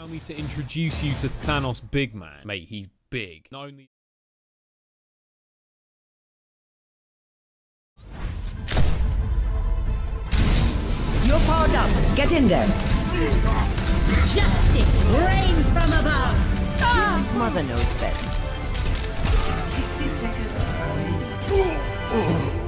Allow me to introduce you to Thanos Big Man. Mate, he's big. Not only... You're powered up. Get in there. Justice reigns from above. Ah! Mother knows best. 60 seconds. Oh, oh.